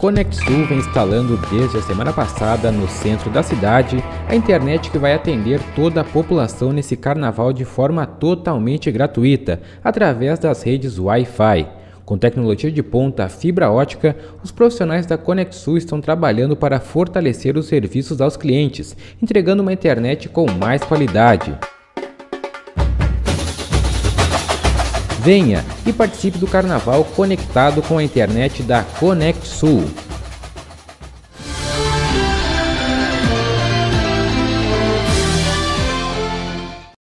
Conexul vem instalando desde a semana passada no centro da cidade a internet que vai atender toda a população nesse carnaval de forma totalmente gratuita, através das redes Wi-Fi. Com tecnologia de ponta fibra ótica, os profissionais da Conexul estão trabalhando para fortalecer os serviços aos clientes, entregando uma internet com mais qualidade. Venha e participe do carnaval conectado com a internet da Conect Sul.